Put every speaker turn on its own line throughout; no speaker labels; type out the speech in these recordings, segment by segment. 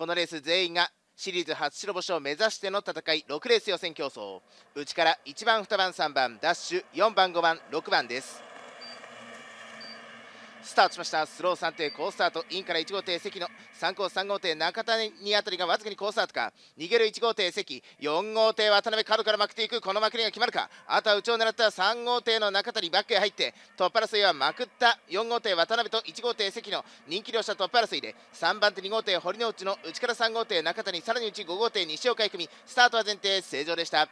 このレース全員がシリーズ初白星を目指しての戦い6レース予選競争。内から1番2番3番ダッシュ4番5番6番です。スタートしました。スロー3艇好スタート。インから1号艇関の3号3号艇中谷あたりがわずかに好スタートか。逃げる1号艇関4号艇渡辺角からまくっていくこのまくりが決まるか。あとは内を狙った3号艇の中谷バックへ入ってトップ争いはまくった4号艇渡辺と1号艇関の人気両者トップ争いで3番手2号艇堀之内の内から3号艇中谷さらに内5号艇西岡へ組。スタートは前提正常でした。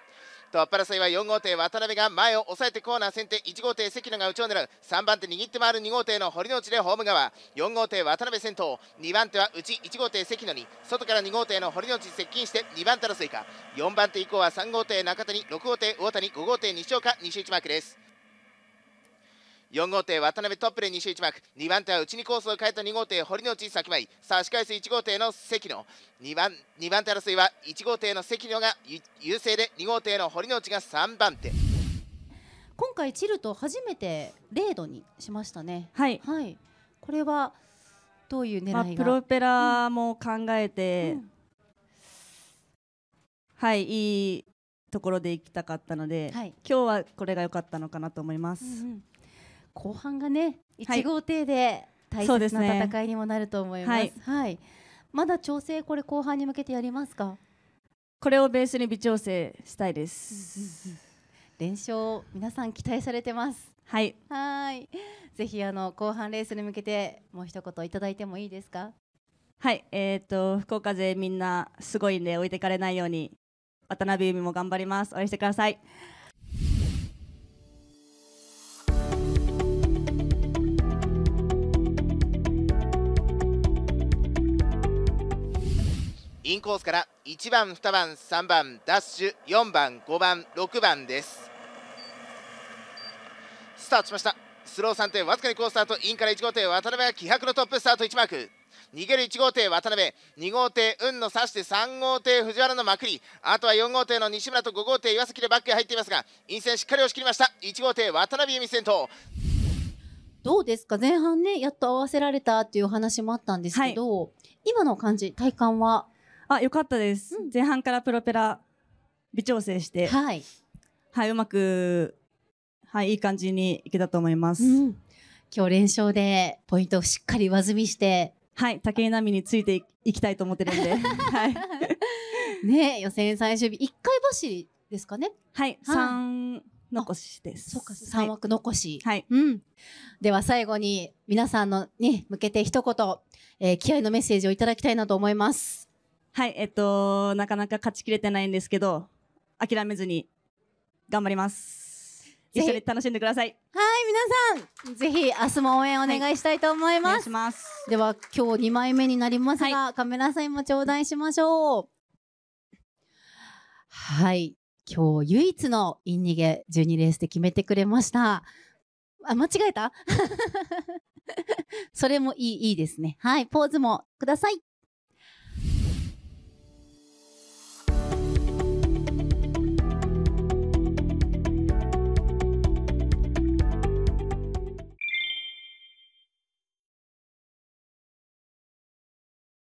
トップ争いは4号艇渡辺が前を抑えてコーナー先手1号艇関野が内を狙う3番手握って回る2号艇の堀之内でホーム側。4号艇渡辺先頭。2番手は内1号艇関野に。外から2号艇の堀之内接近して2番手争いか4番手以降は3号艇中谷6号艇大谷5号艇西岡西一マークです。4号艇渡辺トップで西1枠2番手は内にコースを変えた2号艇堀之内先前さあ仕返す1号艇の関野。2番 ,2 番手争いは1号艇の関野が優勢で2号艇の堀之内が3番手。
今回チルト初めて0度にしましたね。
はい、
はい、これはどういう狙いが、まあ、
プロペラも考えて、うん、はいいいところで行きたかったので、はい、今日はこれが良かったのかなと思います、うんうん
後半がね1号艇で大切な戦いにもなると思います。はい、はい、まだ調整これ後半に向けてやりますか？
これをベースに微調整したいです。
連勝皆さん期待されてます。
はい。
はい。ぜひあの後半レースに向けてもう一言いただいてもいいですか？
はい。えっ、ー、と福岡勢みんなすごいんで置いてかれないように渡辺由美も頑張ります。応援してください。
インコースから1番2番3番ダッシュ4番5番6番です。スタートしました。スロー3点わずかに好スタート。インから1号艇渡辺は気迫のトップスタート1マーク逃げる1号艇渡辺。2号艇運の差して3号艇藤原のまくり。あとは4号艇の西村と5号艇岩崎でバックへ入っていますが陰線しっかり押し切りました。1号艇渡辺由美先頭
どうですか？前半ねやっと合わせられたっていう話もあったんですけど、はい、今の感じ体感は？
あ、よかったです。うん、前半からプロペラ微調整して、はい、はい、うまく、はい、いい感じにいけたと思います。うん、
今日連勝でポイントをしっかり上積みして、
はい、竹井奈美についていきたいと思ってるんで、はい。
ね予選最終日一回走りですかね？
はい、三、はい、残しです。
そうか、三枠残し。
はい。
うん。では最後に皆さんのに向けて一言、えー、気合のメッセージをいただきたいなと思います。
はい、えっと、なかなか勝ちきれてないんですけど、諦めずに頑張ります。一緒に楽しんでください。
はい、皆さん、ぜひ明日も応援お願いしたいと思います。
はい、ます
では、今日2枚目になりますが、はい、カメラさんも頂戴しましょう。はい、今日唯一のイン逃げ12レースで決めてくれました。あ、間違えた？それもいい、いいですね。はい、ポーズもください。